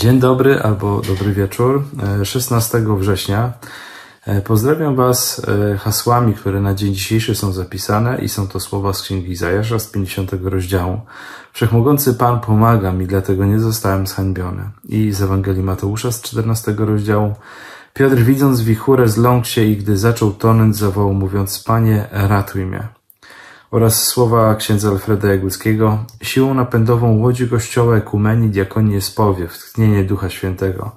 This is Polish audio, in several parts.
Dzień dobry albo dobry wieczór. 16 września. Pozdrawiam Was hasłami, które na dzień dzisiejszy są zapisane i są to słowa z Księgi Izajasza z 50 rozdziału. Wszechmogący Pan pomaga mi, dlatego nie zostałem zhańbiony. I z Ewangelii Mateusza z 14 rozdziału. Piotr widząc wichurę zląkł się i gdy zaczął tonąć zawołał mówiąc Panie ratuj mnie oraz słowa księdza Alfreda Jagódzkiego siłą napędową łodzi kościoła ekumenii diakonii jest powiew, tchnienie Ducha Świętego.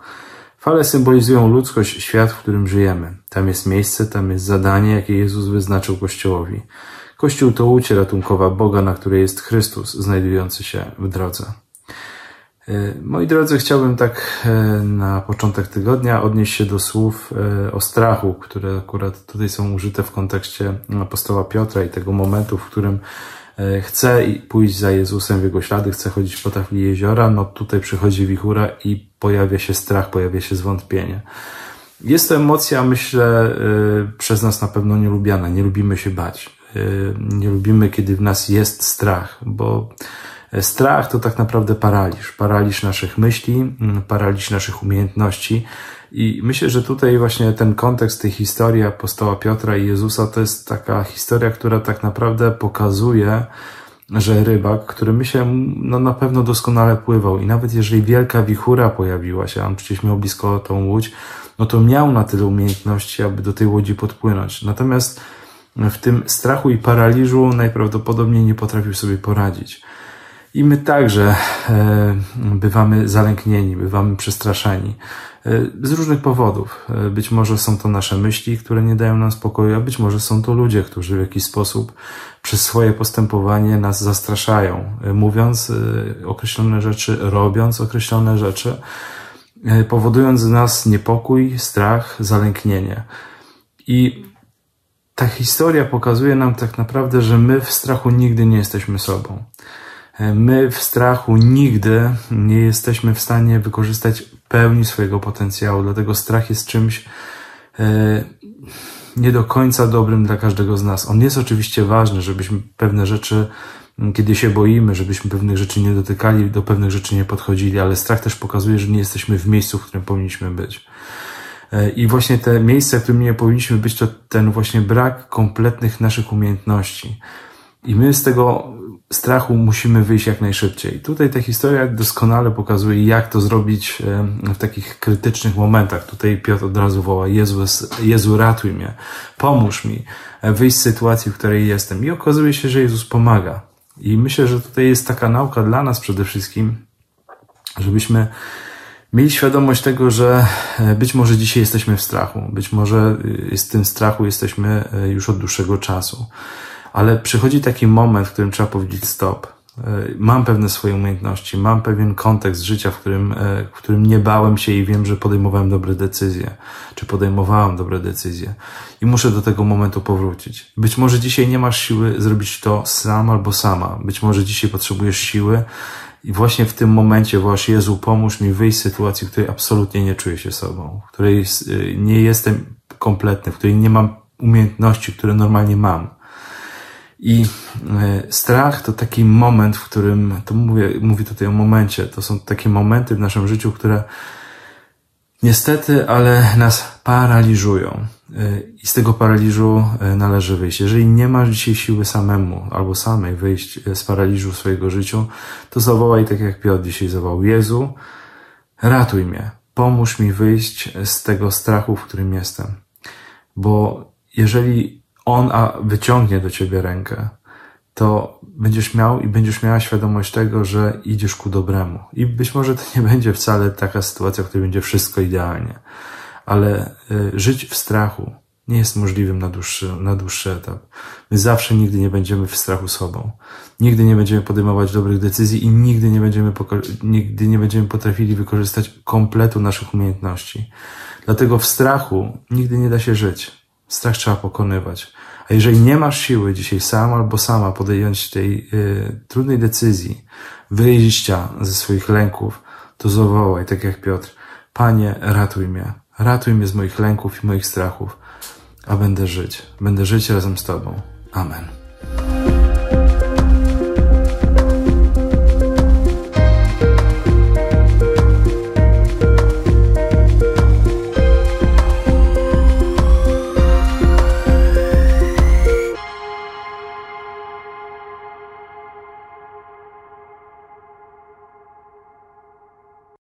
Fale symbolizują ludzkość, świat, w którym żyjemy. Tam jest miejsce, tam jest zadanie, jakie Jezus wyznaczył Kościołowi. Kościół to łódź ratunkowa Boga, na której jest Chrystus, znajdujący się w drodze. E, moi drodzy, chciałbym tak e, na początek tygodnia odnieść się do słów e, o strachu, które akurat tutaj są użyte w kontekście apostoła Piotra i tego momentu, w którym chce pójść za Jezusem w jego ślady, chce chodzić po tafli jeziora, no tutaj przychodzi wichura i pojawia się strach, pojawia się zwątpienie. Jest to emocja, myślę, przez nas na pewno nielubiana. Nie lubimy się bać. Nie lubimy, kiedy w nas jest strach, bo Strach to tak naprawdę paraliż. Paraliż naszych myśli, mm, paraliż naszych umiejętności. I myślę, że tutaj właśnie ten kontekst tej historii apostoła Piotra i Jezusa to jest taka historia, która tak naprawdę pokazuje, że rybak, który my się no, na pewno doskonale pływał i nawet jeżeli wielka wichura pojawiła się, on przecież miał blisko tą łódź, no to miał na tyle umiejętności, aby do tej łodzi podpłynąć. Natomiast w tym strachu i paraliżu najprawdopodobniej nie potrafił sobie poradzić. I my także e, bywamy zalęknieni, bywamy przestraszeni e, z różnych powodów. E, być może są to nasze myśli, które nie dają nam spokoju, a być może są to ludzie, którzy w jakiś sposób przez swoje postępowanie nas zastraszają, mówiąc określone rzeczy, robiąc określone rzeczy, powodując w nas niepokój, strach, zalęknienie. I ta historia pokazuje nam tak naprawdę, że my w strachu nigdy nie jesteśmy sobą. My w strachu nigdy nie jesteśmy w stanie wykorzystać pełni swojego potencjału, dlatego strach jest czymś e, nie do końca dobrym dla każdego z nas. On jest oczywiście ważny, żebyśmy pewne rzeczy, kiedy się boimy, żebyśmy pewnych rzeczy nie dotykali, do pewnych rzeczy nie podchodzili, ale strach też pokazuje, że nie jesteśmy w miejscu, w którym powinniśmy być. E, I właśnie te miejsca, w którym nie powinniśmy być, to ten właśnie brak kompletnych naszych umiejętności. I my z tego strachu musimy wyjść jak najszybciej. Tutaj ta historia doskonale pokazuje, jak to zrobić w takich krytycznych momentach. Tutaj Piotr od razu woła, Jezu, Jezu ratuj mnie, pomóż mi e, wyjść z sytuacji, w której jestem. I okazuje się, że Jezus pomaga. I myślę, że tutaj jest taka nauka dla nas przede wszystkim, żebyśmy mieli świadomość tego, że e, być może dzisiaj jesteśmy w strachu, być może y, z tym strachu jesteśmy e, już od dłuższego czasu ale przychodzi taki moment, w którym trzeba powiedzieć stop. E, mam pewne swoje umiejętności, mam pewien kontekst życia, w którym, e, w którym nie bałem się i wiem, że podejmowałem dobre decyzje, czy podejmowałam dobre decyzje i muszę do tego momentu powrócić. Być może dzisiaj nie masz siły zrobić to sam albo sama. Być może dzisiaj potrzebujesz siły i właśnie w tym momencie właśnie Jezu, pomóż mi wyjść z sytuacji, w której absolutnie nie czuję się sobą, w której e, nie jestem kompletny, w której nie mam umiejętności, które normalnie mam. I e, strach to taki moment, w którym, to mówię, mówię tutaj o momencie, to są takie momenty w naszym życiu, które niestety, ale nas paraliżują. E, I z tego paraliżu e, należy wyjść. Jeżeli nie masz dzisiaj siły samemu albo samej wyjść z paraliżu swojego życia, to zawołaj tak jak Piotr dzisiaj zawołał. Jezu, ratuj mnie. Pomóż mi wyjść z tego strachu, w którym jestem. Bo jeżeli on a wyciągnie do ciebie rękę, to będziesz miał i będziesz miała świadomość tego, że idziesz ku dobremu. I być może to nie będzie wcale taka sytuacja, w której będzie wszystko idealnie, ale y, żyć w strachu nie jest możliwym na dłuższy, na dłuższy etap. My zawsze nigdy nie będziemy w strachu sobą. Nigdy nie będziemy podejmować dobrych decyzji i nigdy nie będziemy, nigdy nie będziemy potrafili wykorzystać kompletu naszych umiejętności. Dlatego w strachu nigdy nie da się żyć. Strach trzeba pokonywać. A jeżeli nie masz siły dzisiaj sam albo sama podjąć tej y, trudnej decyzji, wyjścia ze swoich lęków, to zawołaj, tak jak Piotr, Panie, ratuj mnie. Ratuj mnie z moich lęków i moich strachów, a będę żyć. Będę żyć razem z Tobą. Amen.